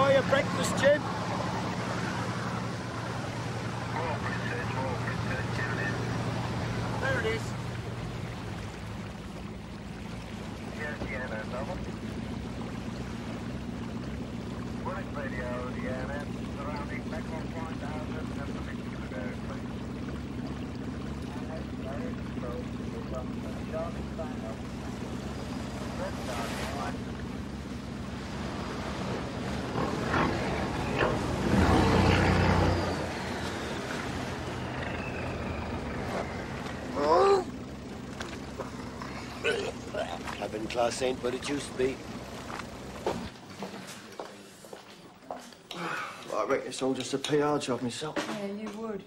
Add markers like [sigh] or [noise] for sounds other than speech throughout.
Enjoy your breakfast, Jim. There it is. Cabin Uh, class ain't what it used to be. I reckon it's all just a PR job myself. Yeah, you would.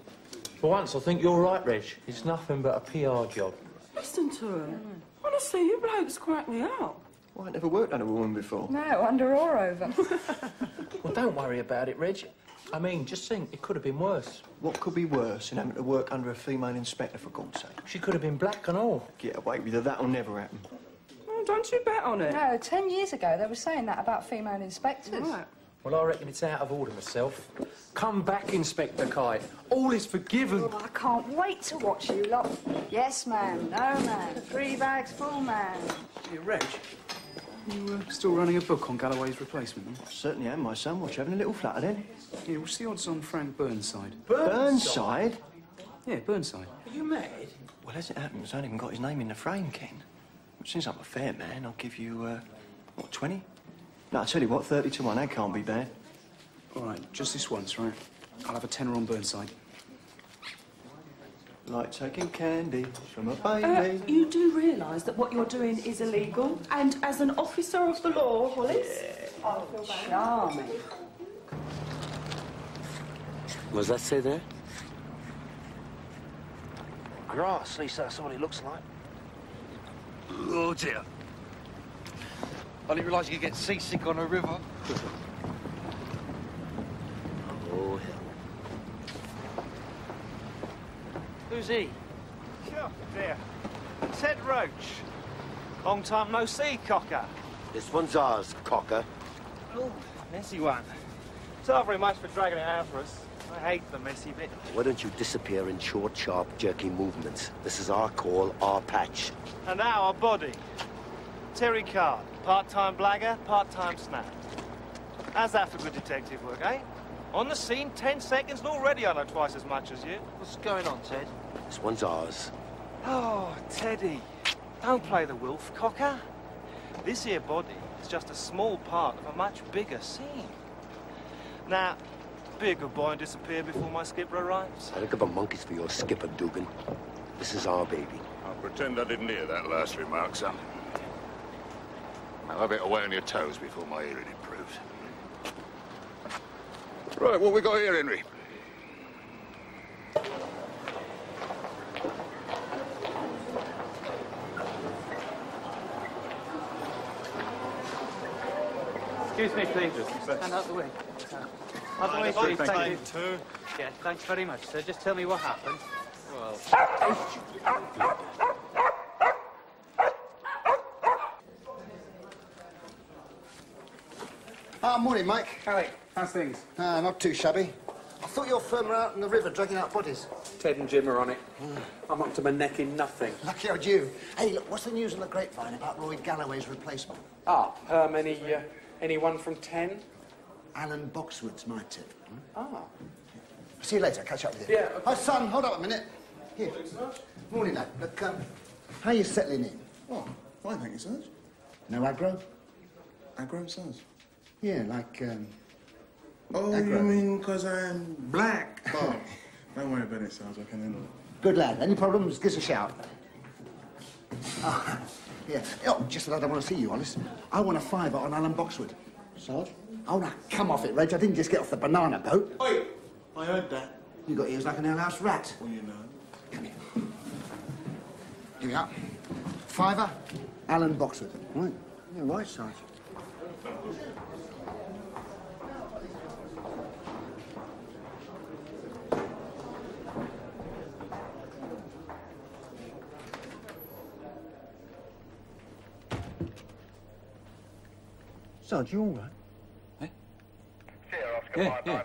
For once, I think you're right, Reg. It's nothing but a PR job. Listen to him. Honestly, you blokes crack me up. Well, I never worked on a woman before. No, under or over. [laughs] Well, don't worry about it, Reg. I mean, just think, it could have been worse. What could be worse than having to work under a female inspector, for God's sake? She could have been black and all. Get away with it. That'll never happen. Don't you bet on it. no, ten years ago they were saying that about female inspectors. Right. Well, I reckon it's out of order myself. Come back, Inspector Kite. All is forgiven. Oh, I can't wait to watch you lot. Yes, ma'am. No, ma'am. Three bags full, ma'am. Hey, Reg, you uh, still running a book on Galloway's replacement? Huh? Certainly am, my son. What, you having a little flutter then? Yeah, what's the odds on Frank Burnside? Burnside? Yeah, Burnside. Are you mad? Well, as it happens, I haven't even got his name in the frame, Ken. Since I'm a fair man, I'll give you, uh, what, 20? No, I'll tell you what, 30 to 1, that can't be bad. All right, just this once, right? I'll have a tenner on Burnside. Like taking candy from a Uh, baby. you do realise that what you're doing is illegal, and as an officer of the law, Hollis, I feel bad. Charming. What does that say there? Grass, at least that's what it looks like. Oh dear. I didn't realise you could get seasick on a river. oh hell. Who's he? Oh, dear. Ted Roach. Long time no see, Cocker. This one's ours, Cocker. Oh, messy one. So very much for dragging it out for us. I hate the messy bit. Why don't you disappear in short, sharp, jerky movements? This is our call, our patch. And now our body. Terry Card. Part-time blagger, part-time snap. How's that for good detective work, eh? On the scene, ten seconds, and already I know twice as much as you. What's going on, Ted? This one's ours. Oh, Teddy. Don't play the wolf, Cocker. This here body is just a small part of a much bigger scene. Now, be a good boy and disappear before my skipper arrives. I don't give a monkeys for your skipper, Dougan. This is our baby. I'll pretend I didn't hear that last remark, son. I'll have it away on your toes before my hearing improves. Right, what we got here, Henry? Excuse me, please. Stand out the way. Out the way, please. Thank you. Too. Yeah, thanks very much, sir. Just tell me what happened. Well, Ah, morning, Mike. Alec, how's things? Ah, not too shabby. I thought your firm were out in the river dragging out bodies. Ted and Jim are on it. I'm up to my neck in nothing. Lucky old you. Hey, look, what's the news on the grapevine about Roy Galloway's replacement? Ah, um, any, uh, anyone from 10? Alan Boxwood's my tip. Hmm? Ah. See you later. Catch up with you. Yeah, okay. Oh, son, hold up a minute. Here. Morning, lad. Look, um, how you settling in? Oh, fine, thank you, sir. No aggro? Aggro, sirs. Yeah, like, um... Oh, Aggro. you mean because I'm black? [laughs] Oh, don't worry about it, sir. I can handle it. Good lad. Any problems, give us a shout. [laughs] Oh, yeah. Oh, just that I don't want to see you, Hollis. I want a fiver on Alan Boxwood. Sarge? Oh, now, come off it, Reg. I didn't just get off the banana boat. Oi! I heard that. You got ears like an alehouse rat. Well, you know. Come here. Here we are. Fiver, Alan Boxwood. Right. You're right, Sarge. Sarge, you all right? Yeah, yeah.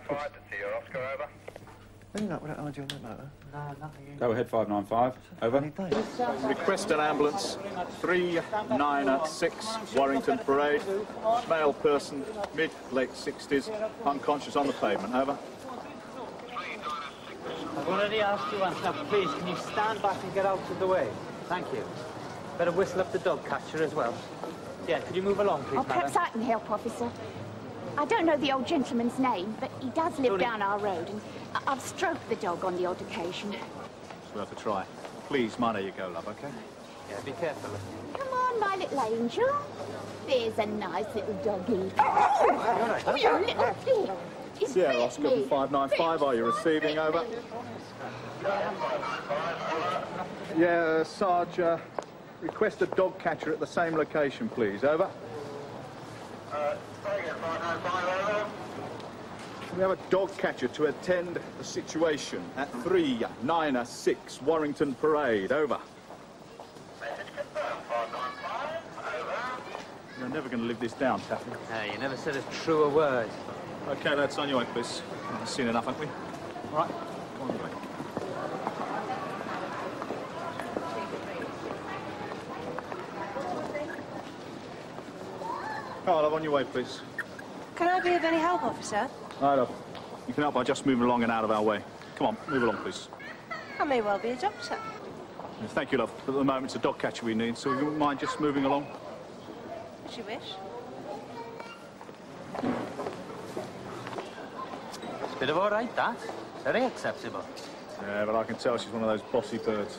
Any luck with that idea on that motor? Go ahead, 595. Over. Request an ambulance. 396 Warrington Parade. Male person, mid late 60s, unconscious on the pavement. Over. I've already asked you once. Now, please, can you stand back and get out of the way? Thank you. Better whistle up the dog catcher as well. Yeah, could you move along, please, Oh, perhaps madam? I can help, officer. I don't know the old gentleman's name, but he does live Tony. down our road, and I- I've stroked the dog on the odd occasion. It's worth a try. Please, mind how you go, love, okay? Yeah, be careful. Come on, my little angel. There's a nice little doggy. Oh, oh you little thing. It's Sierra bit Oscar me. 595, are you receiving? Over. Yeah, Sarge, uh, request a dog catcher at the same location, please. Over. We have a dog catcher to attend the situation at 396 uh, Warrington Parade. Over. You're never going to live this down, Taffy. Hey, you never said a truer word. Okay, that's on your way, please. We've seen enough, haven't we? All right, go on your way. Oh, love, on your way, please. Can I be of any help, officer? No, love. You can help by just moving along and out of our way. Come on, move along, please. I may well be a doctor. Thank you, love. At the moment, it's a dog catcher we need, so if you wouldn't mind just moving along. As you wish. It's a bit of all right, that. Very acceptable. Yeah, but I can tell she's one of those bossy birds.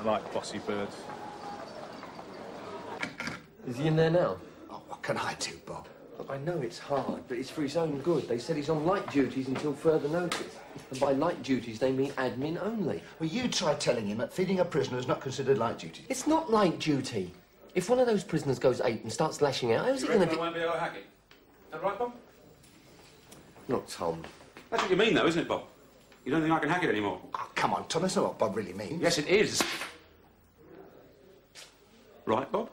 I like bossy birds. Is he in there now? What can I do, Bob? Look, I know it's hard, but it's for his own good. They said he's on light duties until further notice. And by light duties, they mean admin only. Well, you try telling him that feeding a prisoner is not considered light duty. It's not light duty. If one of those prisoners goes ape and starts lashing out, how's he going to be... won't be able to hack it? Is that right, Bob? Look, Tom. That's what you mean, though, isn't it, Bob? You don't think I can hack it anymore? Oh, come on, Tom, that's not what Bob really means. Yes, it is. Right, Bob?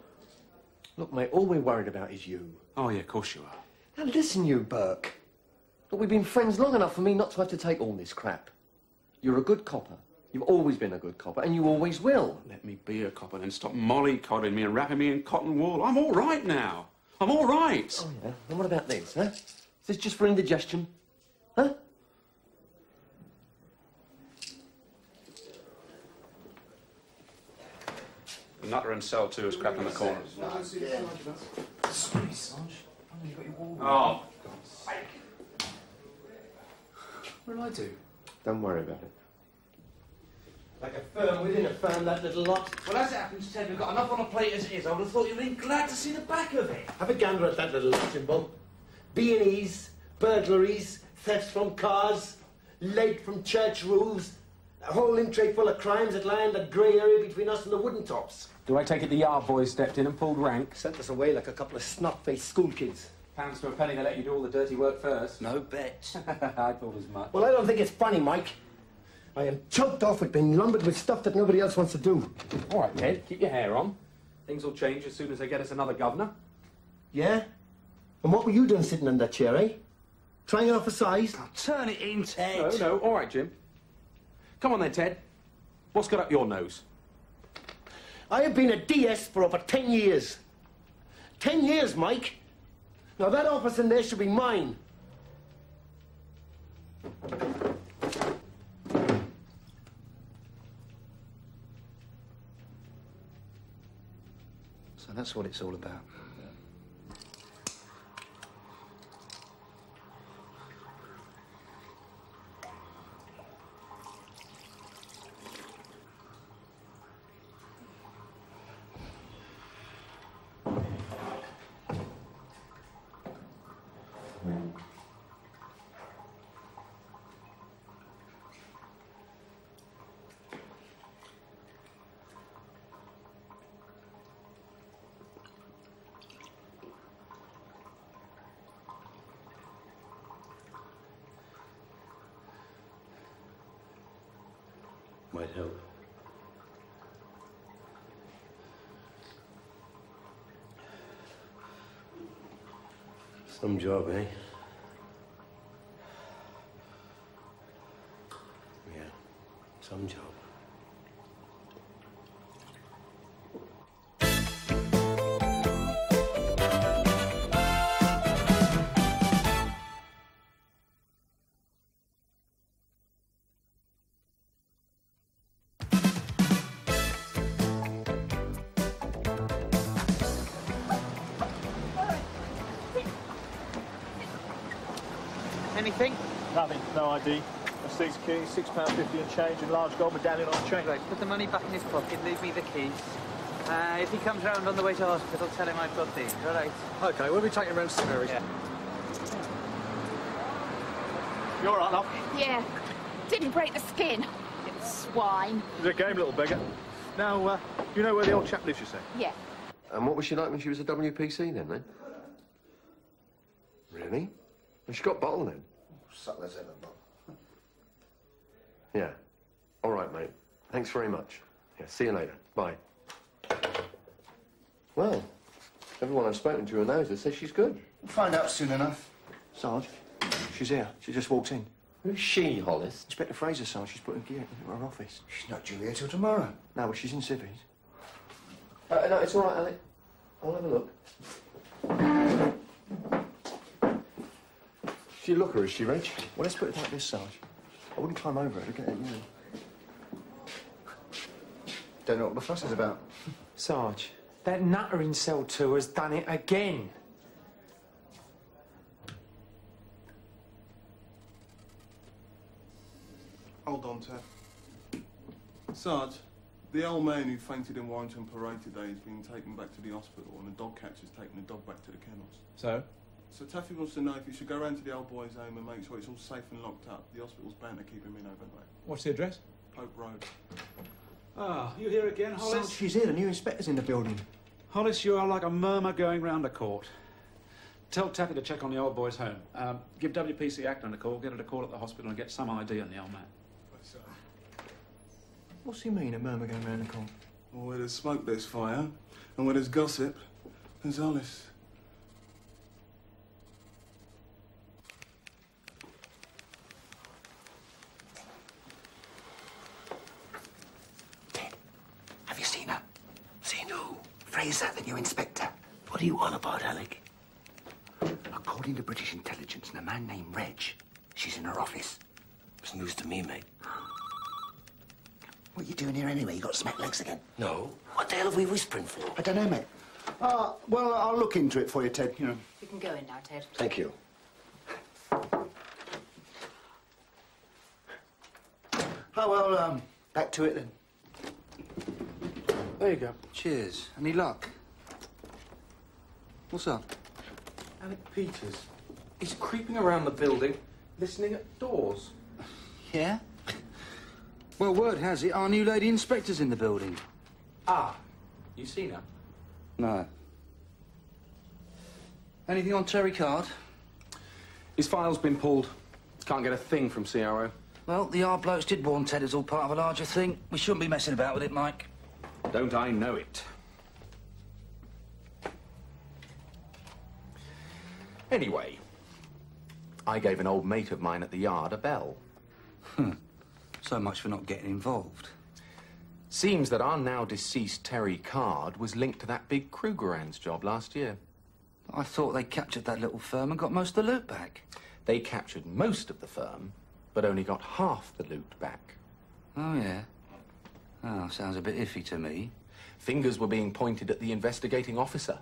Look, mate, all we're worried about is you. Oh, yeah, of course you are. Now, listen, you, Burke. Look, we've been friends long enough for me not to have to take all this crap. You're a good copper. You've always been a good copper, and you always will. Let me be a copper, then stop mollycoddling me and wrapping me in cotton wool. I'm all right now. I'm all right. Oh, yeah? And what about this, huh? Is this just for indigestion? Huh? Nutter and cell two is crap in the corner. Sorry, Sarge. I you got your wall. Oh. What did I do? Don't worry about it. Like a firm within a firm, that little lot. Well, as it happens, Ted, we've got enough on a plate as it is. I would have thought you'd been glad to see the back of it. Have a gander at that little lot, Jimbo. B&Es, burglaries, thefts from cars, late from church roofs, a whole intrigue full of crimes that lie in the grey area between us and the wooden tops. Do I take it the yard boys stepped in and pulled rank? Sent us away like a couple of snot-faced school kids. Pounds to a penny, they let you do all the dirty work first. No bet. [laughs] I thought as much. Well, I don't think it's funny, Mike. I am choked off with being lumbered with stuff that nobody else wants to do. All right, Ted, keep your hair on. Things will change as soon as they get us another governor. Yeah? And what were you doing sitting in that chair, eh? Trying it off a size? Turn it in, Ted. No, no, all right, Jim. Come on then, Ted. What's got up your nose? I have been a DS for over ten years. Ten years, Mike. Now that office in there should be mine. So that's what it's all about. might help. Some job, eh? Yeah, some job. Nothing, no ID. A six keys, six pound fifty and change, and large gold medallion on chain. Right, put the money back in his pocket, leave me the keys. Uh, if he comes round on the way to hospital, tell him I've got these, all right? Okay, we'll be taking around St Yeah. You all right, love? Yeah. Didn't break the skin. Swine. It's a game, little beggar. Now, uh, you know where the old chap lives, you say? Yeah. And what was she like when she was a WPC then, then? Really? And she got bottle then? Subtle as ever, Bob. Yeah. All right, mate. Thanks very much. Yeah, see you later. Bye. Well, everyone I've spoken to who knows her says she's good. We'll find out soon enough. Sarge, she's here. She just walked in. Who's she, Hollis? Inspector Frazer, Sarge. She's putting gear into her office. She's not due here till tomorrow. No, but she's in civvies. Uh, no, it's all right, Alec. I'll have a look. She looker, is she, Reg? Well, let's put it like this, Sarge. I wouldn't climb over her to get at you. Don't know what the fuss is about. Sarge, that nutter in cell two has done it again. Hold on, Ted. Sarge, the old man who fainted in Warrington Parade today has been taken back to the hospital and the dog catcher's taken the dog back to the kennels. So? So Taffy wants to know if you should go round to the old boy's home and make sure it's all safe and locked up. The hospital's bound to keep him in overnight. What's the address? Pope Road. Ah, you here again, Hollis? Sarge, she's here. The new inspector's in the building. Hollis, you are like a murmur going round a court. Tell Taffy to check on the old boy's home. Um, give WPC Acton a call, get her to call at the hospital and get some ID on the old man. What's he mean, a murmur going round the court? Well, where there's smoke, there's fire. And where there's gossip, there's Hollis. Have you seen her? Seen who? Frazer, the new inspector. What are you on about, Alec? According to British intelligence and a man named Reg, she's in her office. It's news to me, mate. What are you doing here anyway? You got smack legs again? No. What the hell are we whispering for? I don't know, mate. Uh, well, I'll look into it for you, Ted, you know. You can go in now, Ted. Thank you. Oh, well, um, back to it then. There you go. Cheers. Any luck? What's up? Alec Peters. He's creeping around the building, listening at doors. Yeah? Well, word has it our new lady inspector's in the building. Ah, you seen her? No. Anything on Terry Card? His file's been pulled. Can't get a thing from CRO. Well, the yard blokes did warn Ted it's all part of a larger thing. We shouldn't be messing about with it, Mike. Don't I know it? Anyway, I gave an old mate of mine at the yard a bell. Hmm. So much for not getting involved. Seems that our now deceased Terry Card was linked to that big Krugerrands job last year. I thought they captured that little firm and got most of the loot back. They captured most of the firm, but only got half the loot back. Oh, yeah? Oh, sounds a bit iffy to me. Fingers were being pointed at the investigating officer.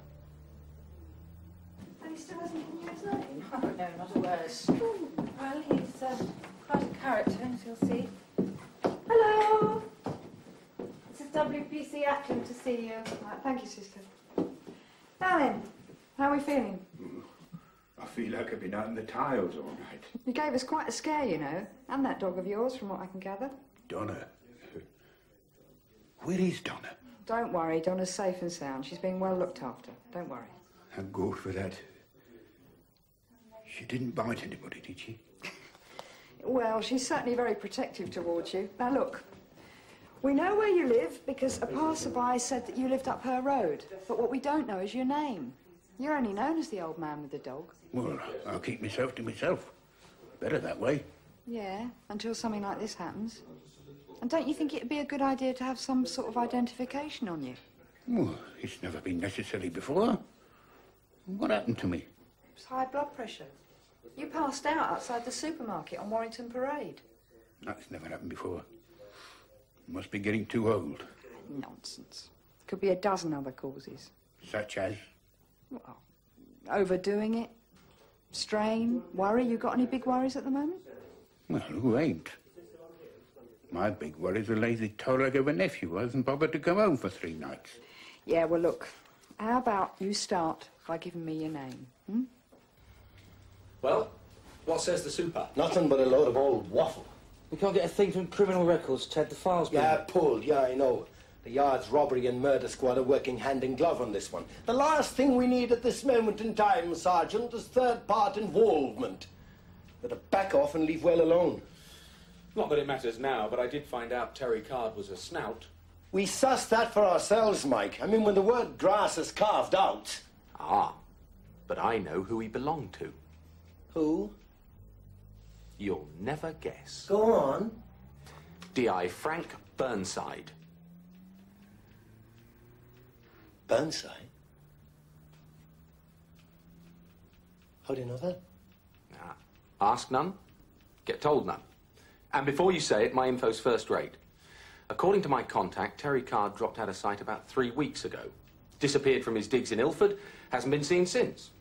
And he still hasn't given you his name? [laughs] Oh, no, not a word. Well, he's uh, quite a character, as you'll see. Hello! This is WPC Ackland to see you. Right, thank you, sister. Now then, how are we feeling? I feel like I've been out in the tiles all night. You gave us quite a scare, you know, and that dog of yours, from what I can gather. Donna. Where is Donna? Don't worry, Donna's safe and sound. She's being well looked after. Don't worry. I'm good for that. She didn't bite anybody, did she? [laughs] Well, she's certainly very protective towards you. Now, look, we know where you live because a passerby said that you lived up her road. But what we don't know is your name. You're only known as the old man with the dog. Well, I'll keep myself to myself. Better that way. Yeah, until something like this happens. And don't you think it'd be a good idea to have some sort of identification on you? It's never been necessary before. What happened to me? It was high blood pressure. You passed out outside the supermarket on Warrington Parade. That's never happened before. Must be getting too old. Nonsense. Could be a dozen other causes. Such as? Well, overdoing it, strain, worry. You got any big worries at the moment? Well, who ain't? My big worry's a lazy toe-leg of a nephew who hasn't bothered to come home for three nights. Yeah, well, look. How about you start by giving me your name? Hmm? Well, what says the super? Nothing but a load of old waffle. We can't get a thing from criminal records, Ted. The file's been... Yeah, pulled. Yeah, I know. The Yard's robbery and murder squad are working hand in glove on this one. The last thing we need at this moment in time, Sergeant, is third-part involvement. Better back off and leave well alone. Not that it matters now, but I did find out Terry Card was a snout. We sussed that for ourselves, Mike. I mean, when the word grass is carved out. Ah, but I know who he belonged to. Who? You'll never guess. Go on. D.I. Frank Burnside. Burnside? How do you know that? Ah, ask none, get told none. And before you say it, my info's first rate. According to my contact, Terry Card dropped out of sight about three weeks ago. Disappeared from his digs in Ilford, hasn't been seen since.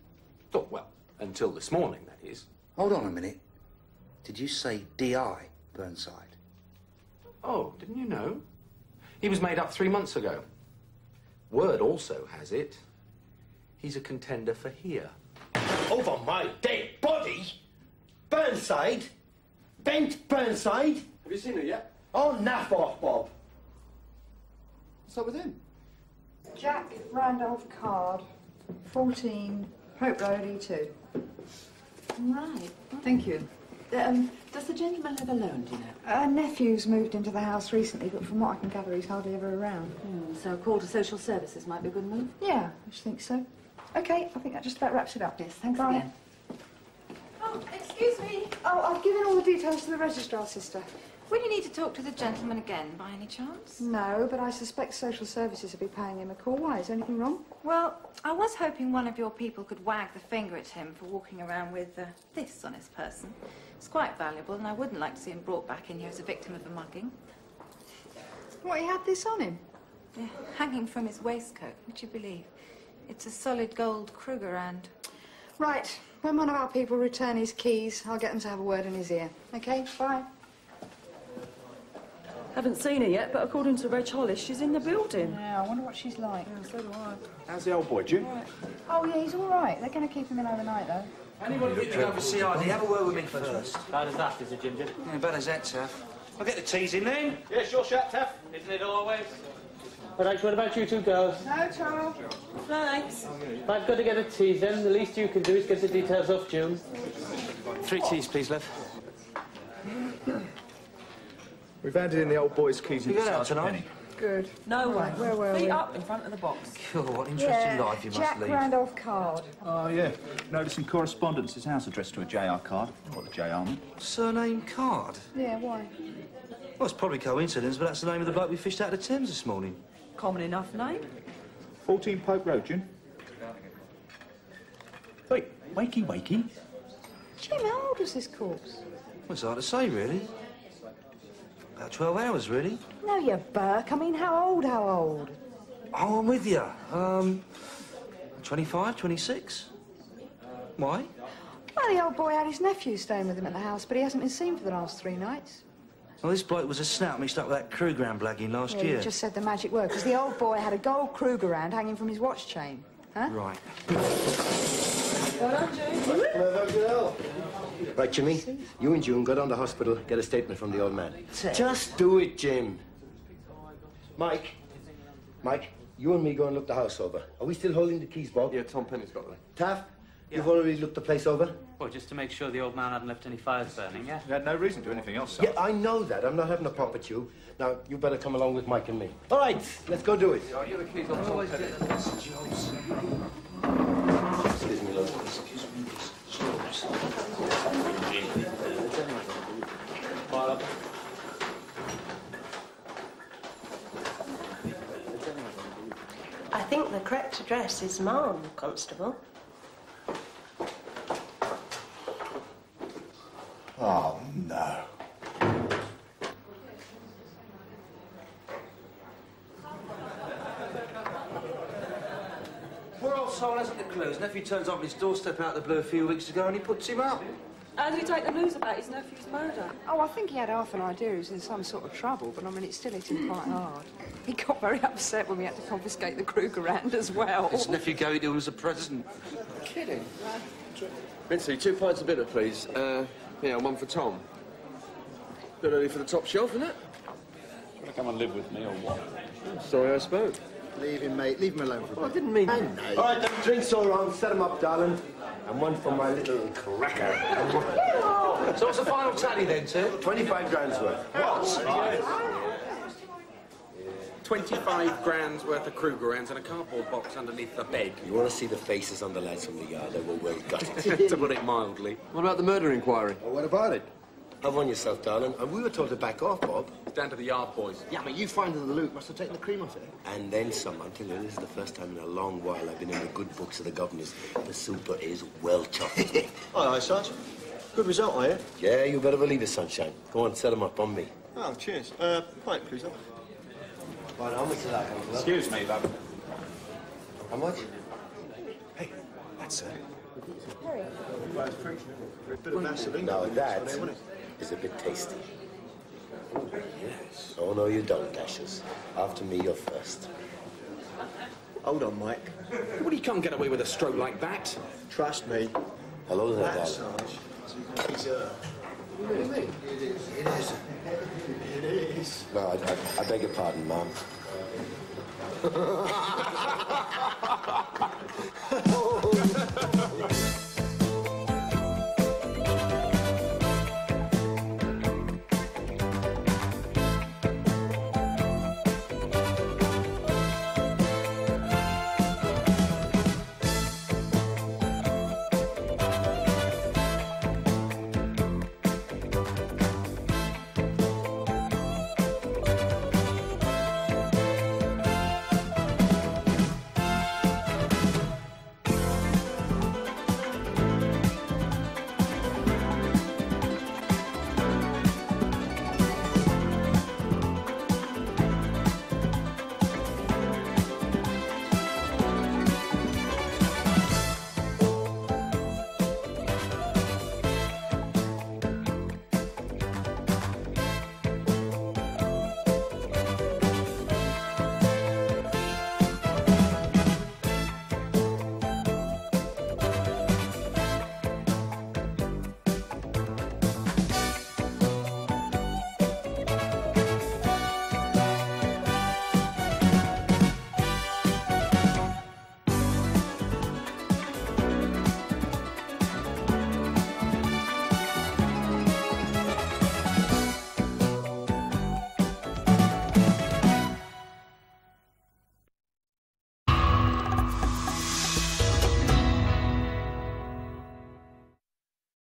Oh, well, until this morning, that is. Hold on a minute. Did you say D.I. Burnside? Oh, didn't you know? He was made up three months ago. Word also has it he's a contender for here. Over my dead body? Burnside? Bent Burnside? Have you seen her yet? Oh, naff off, Bob. What's up with him? Jack Randolph Card, 14 Hope Road, E2. Right. Thank you. Um, does the gentleman live alone, do you know? Uh, nephew's moved into the house recently, but from what I can gather, he's hardly ever around. Hmm, so a call to social services might be a good move. Yeah, I should think so. Okay, I think that just about wraps it up. Yes, thanks Bye. again. Oh, excuse me. Oh, I've given all the details to the registrar, sister. Will you need to talk to the gentleman again, by any chance? No, but I suspect social services will be paying him a call. Why? Is there anything wrong? Well, I was hoping one of your people could wag the finger at him for walking around with uh, this on his person. It's quite valuable, and I wouldn't like to see him brought back in here as a victim of a mugging. What, he had this on him? Yeah, hanging from his waistcoat, would you believe? It's a solid gold Krugerrand... Right. When one of our people return his keys, I'll get them to have a word in his ear. Okay, bye. Haven't seen her yet, but according to Reg Hollis, she's in the building. Yeah, I wonder what she's like. Yeah, so do I. How's the old boy, Jim? Oh, yeah, he's all right. They're going to keep him in overnight, though. Anyone Looking over CID, have a word with me first. Bad as that, is it, Ginger? Yeah, bad as that, Taff. I'll get the teas in then. Yeah, sure, shut, Taff. Isn't it always? All right, what about you two girls? No, Charles. Thanks. If I've got to get a tease then, the least you can do is get the details off June. Three teas, please, love. We've handed in the old boy's keys You into got tonight? Good. No way. Where were Feet we? up in front of the box. God, what interesting Yeah, life you must Jack lead. Randolph Card. Oh, yeah. Noticed some correspondence. His house addressed to a JR card. What the JR meant. Surname Card? Yeah, why? Well, it's probably coincidence, but that's the name of the bloke we fished out of the Thames this morning. Common enough name. 14 Pope Road, Jim. Wait, wakey, wakey. Jim, how old is this corpse? Well, it's hard to say, really. About 12 hours, really. No, you Burke. I mean, how old, how old? Oh, I'm with you. Um, 25, 26. Why? Well, the old boy had his nephew staying with him at the house, but he hasn't been seen for the last three nights. Well, this bloke was a snout mixed up with that Krugerrand blagging last yeah, year. you just said the magic word, because the old boy had a gold Krugerrand hanging from his watch chain. Huh? Right. Well done, June. Clever girl. Right, Jimmy, you and June go down to hospital, get a statement from the old man. Just do it, Jim. Mike, Mike, you and me go and look the house over. Are we still holding the keys, Bob? Yeah, Tom Penny's got them. Taff, yeah. You've already looked the place over? Well, just to make sure the old man hadn't left any fires burning, yeah? You had no reason to do anything else, sir. Yeah, I know that. I'm not having a pop at you. Now, you better come along with Mike and me. All right, let's go do it. Yeah, you're the keys. I the I think the correct address is Marm, Constable. Oh, no. Poor old soul hasn't a clue. His nephew turns up on his doorstep out of the blue a few weeks ago and he puts him up. How did he take the news about his nephew's murder? Oh, I think he had half an idea he was in some sort of trouble, but I mean, it still hit him quite hard. He got very upset when we had to confiscate the Krugerrand as well. His nephew Gary Dill as a president. Kidding. Vincey, two pints of bitter, please. Uh, yeah, one for Tom. Bit early for the top shelf, isn't it? Want to come and live with me or what? Sorry I spoke. Leave him, mate. Leave him alone for a bit. I didn't mean... All right, then, drinks all round. Set 'em up, darling. And one for my little cracker. So what's the final tally then, Tim? 25 grand's worth. What? 25 grand's worth of Krugerrands and a cardboard box underneath the bed. You want to see the faces on the lads from the yard? They were well gutted. [laughs] to put it mildly. What about the murder inquiry? Well, what about it? Have on yourself, darling. And we were told to back off, Bob. It's down to the yard boys. Yeah, but you finding the loot must have taken the cream off it. And then some. I'm telling you, this is the first time in a long while I've been in the good books of the governors. The super is well chopped. [laughs] Aye, aye, Sarge. Good result, are you? yeah, you better believe it, sunshine. Go on, set set 'em up on me. Oh, cheers. Uh, pint, please, love. Right, how much is that, Excuse me, love. How much? Hey, that's it. Now that is a bit tasty. Yes. Oh, no, you don't, Dashes. After me, you're first. Hold on, Mike. Well, you can't get away with a stroke like that. Trust me. Hello there, That, darling. Sarge, so you can mean? It is. It is. It is. No, I, I, I beg your pardon, Mum. [laughs]